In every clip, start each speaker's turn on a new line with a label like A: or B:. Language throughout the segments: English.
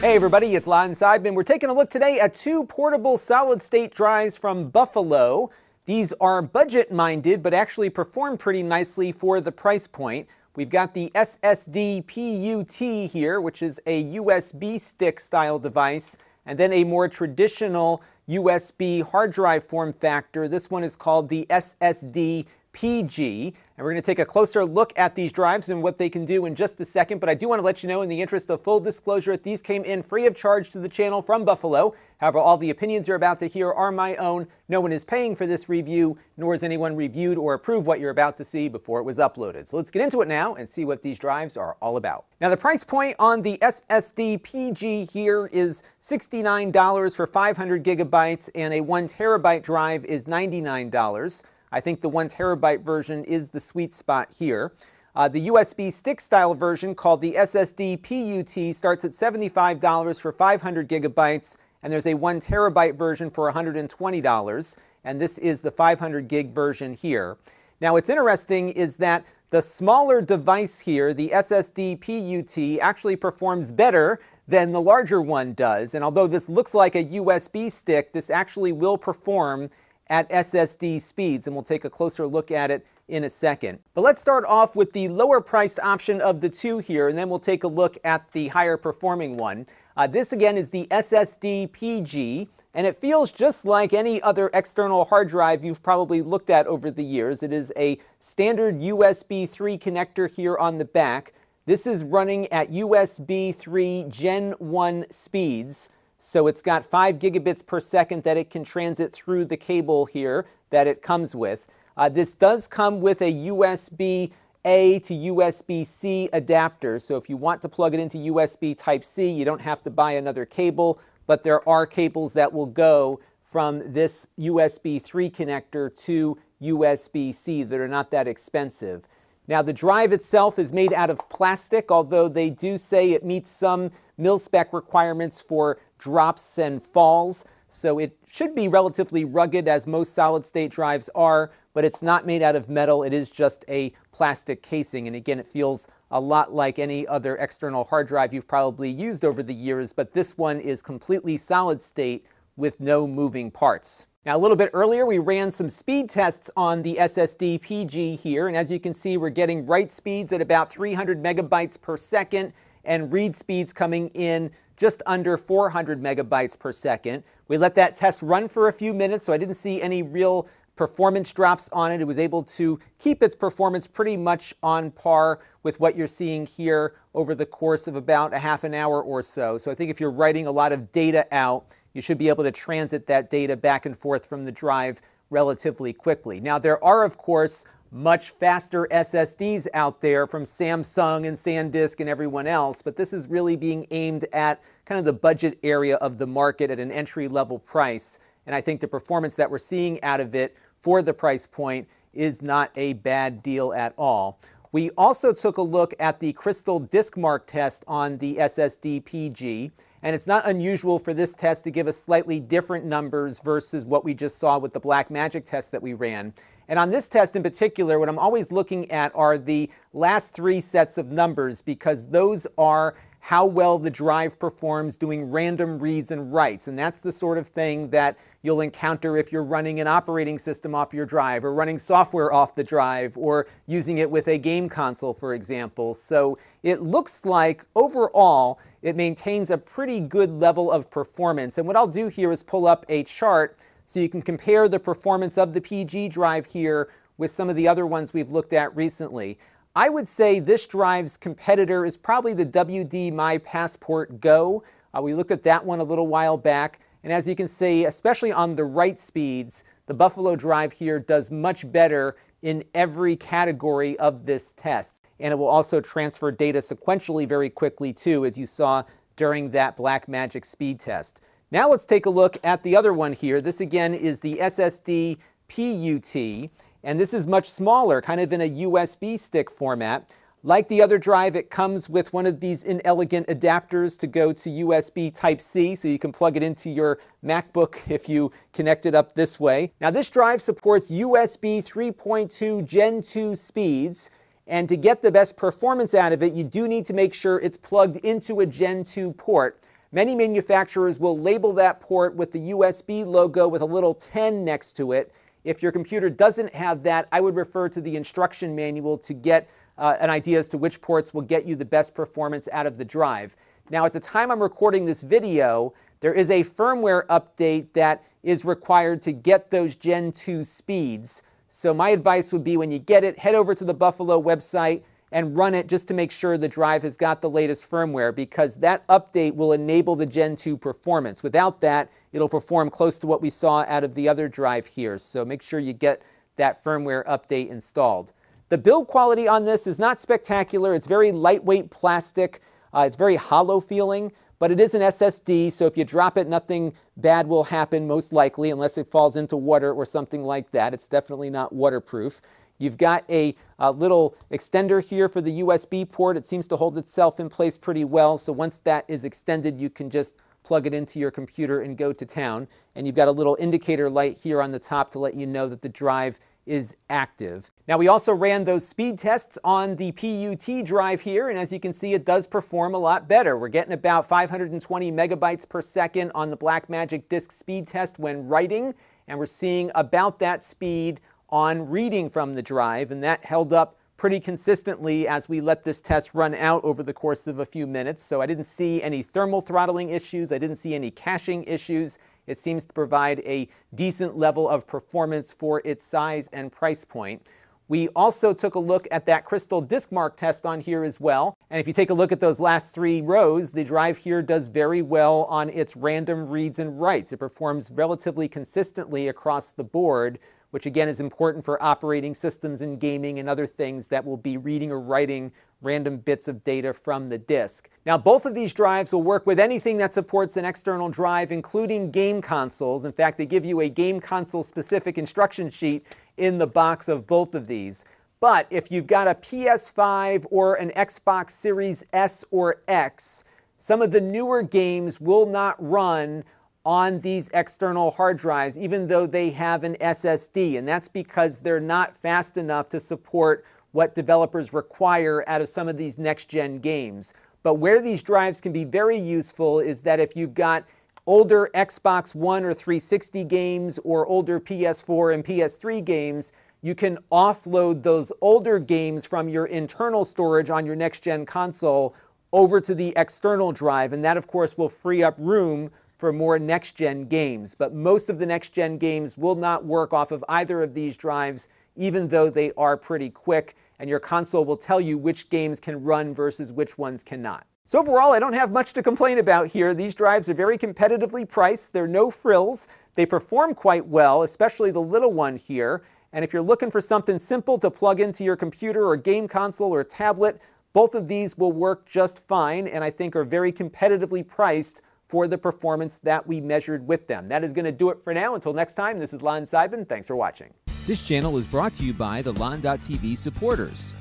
A: Hey everybody, it's Lon Seidman. We're taking a look today at two portable solid state drives from Buffalo. These are budget minded, but actually perform pretty nicely for the price point. We've got the SSD PUT here, which is a USB stick style device, and then a more traditional USB hard drive form factor. This one is called the SSD PG. And we're going to take a closer look at these drives and what they can do in just a second. But I do want to let you know, in the interest of full disclosure, that these came in free of charge to the channel from Buffalo. However, all the opinions you're about to hear are my own. No one is paying for this review, nor has anyone reviewed or approved what you're about to see before it was uploaded. So let's get into it now and see what these drives are all about. Now, the price point on the SSD PG here is $69 for 500 gigabytes, and a one terabyte drive is $99. I think the one terabyte version is the sweet spot here. Uh, the USB stick style version called the SSD PUT starts at $75 for 500 gigabytes, and there's a one terabyte version for $120, and this is the 500 gig version here. Now, what's interesting is that the smaller device here, the SSD PUT, actually performs better than the larger one does. And although this looks like a USB stick, this actually will perform at SSD speeds, and we'll take a closer look at it in a second. But let's start off with the lower priced option of the two here, and then we'll take a look at the higher performing one. Uh, this again is the SSD PG, and it feels just like any other external hard drive you've probably looked at over the years. It is a standard USB 3 connector here on the back. This is running at USB 3 Gen 1 speeds. So it's got 5 gigabits per second that it can transit through the cable here that it comes with. Uh, this does come with a USB A to USB C adapter. So if you want to plug it into USB Type C, you don't have to buy another cable, but there are cables that will go from this USB 3 connector to USB C that are not that expensive. Now the drive itself is made out of plastic, although they do say it meets some mil-spec requirements for drops and falls. So it should be relatively rugged as most solid state drives are, but it's not made out of metal. It is just a plastic casing. And again, it feels a lot like any other external hard drive you've probably used over the years, but this one is completely solid state with no moving parts. Now, a little bit earlier, we ran some speed tests on the SSD PG here, and as you can see, we're getting write speeds at about 300 megabytes per second and read speeds coming in just under 400 megabytes per second. We let that test run for a few minutes, so I didn't see any real performance drops on it. It was able to keep its performance pretty much on par with what you're seeing here over the course of about a half an hour or so. So I think if you're writing a lot of data out, you should be able to transit that data back and forth from the drive relatively quickly. Now, there are, of course, much faster SSDs out there from Samsung and SanDisk and everyone else, but this is really being aimed at kind of the budget area of the market at an entry level price. And I think the performance that we're seeing out of it for the price point is not a bad deal at all. We also took a look at the CrystalDiskMark test on the SSD PG. And it's not unusual for this test to give us slightly different numbers versus what we just saw with the Blackmagic test that we ran. And on this test in particular, what I'm always looking at are the last three sets of numbers because those are how well the drive performs doing random reads and writes. And that's the sort of thing that you'll encounter if you're running an operating system off your drive or running software off the drive or using it with a game console, for example. So it looks like overall it maintains a pretty good level of performance. And what I'll do here is pull up a chart so you can compare the performance of the PG drive here with some of the other ones we've looked at recently. I would say this drive's competitor is probably the WD My Passport Go. Uh, we looked at that one a little while back. And as you can see, especially on the write speeds, the Buffalo Drive here does much better in every category of this test. And it will also transfer data sequentially very quickly too, as you saw during that Blackmagic speed test. Now let's take a look at the other one here. This again is the SSD PUT. And this is much smaller, kind of in a USB stick format. Like the other drive, it comes with one of these inelegant adapters to go to USB Type-C, so you can plug it into your MacBook if you connect it up this way. Now this drive supports USB 3.2 Gen 2 speeds, and to get the best performance out of it, you do need to make sure it's plugged into a Gen 2 port. Many manufacturers will label that port with the USB logo with a little 10 next to it. If your computer doesn't have that, I would refer to the instruction manual to get uh, an idea as to which ports will get you the best performance out of the drive. Now, at the time I'm recording this video, there is a firmware update that is required to get those Gen 2 speeds. So my advice would be when you get it, head over to the Buffalo website and run it just to make sure the drive has got the latest firmware because that update will enable the Gen 2 performance. Without that, it'll perform close to what we saw out of the other drive here. So make sure you get that firmware update installed. The build quality on this is not spectacular. It's very lightweight plastic. Uh, it's very hollow feeling, but it is an SSD, so if you drop it, nothing bad will happen, most likely, unless it falls into water or something like that. It's definitely not waterproof. You've got a, a, little extender here for the USB port. It seems to hold itself in place pretty well, so once that is extended, you can just plug it into your computer and go to town. And you've got a little indicator light here on the top to let you know that the drive is active. Now we also ran those speed tests on the PUT drive here, and as you can see, it does perform a lot better. We're getting about 520 megabytes per second on the Blackmagic disk speed test when writing, and we're seeing about that speed on reading from the drive, and that held up pretty consistently as we let this test run out over the course of a few minutes. So I didn't see any thermal throttling issues. I didn't see any caching issues. It seems to provide a decent level of performance for its size and price point. We also took a look at that CrystalDiskMark test on here as well. And if you take a look at those last three rows, the drive here does very well on its random reads and writes. It performs relatively consistently across the board which again is important for operating systems and gaming and other things that will be reading or writing random bits of data from the disk. Now, both of these drives will work with anything that supports an external drive, including game consoles. In fact, they give you a game console specific instruction sheet in the box of both of these. But if you've got a PS5 or an Xbox Series S or X, some of the newer games will not run on these external hard drives, even though they have an SSD. And that's because they're not fast enough to support what developers require out of some of these next gen games. But where these drives can be very useful is that if you've got older Xbox One or 360 games or older PS4 and PS3 games, you can offload those older games from your internal storage on your next gen console over to the external drive. And that, of course, will free up room for more next gen games. But most of the next gen games will not work off of either of these drives, even though they are pretty quick, and your console will tell you which games can run versus which ones cannot. So overall, I don't have much to complain about here. These drives are very competitively priced. They're no frills. They perform quite well, especially the little one here. And if you're looking for something simple to plug into your computer or game console or tablet, both of these will work just fine and I think are very competitively priced for the performance that we measured with them. That is going to do it for now. Until next time, this is Lon Seidman. Thanks for watching.
B: This channel is brought to you by the Lon.TV supporters,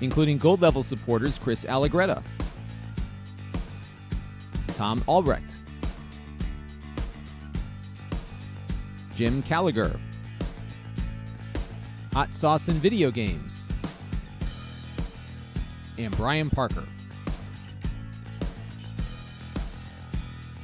B: including gold level supporters Chris Allegretta, Tom Albrecht, Jim Callagher, Hot Sauce and Video Games, and Brian Parker.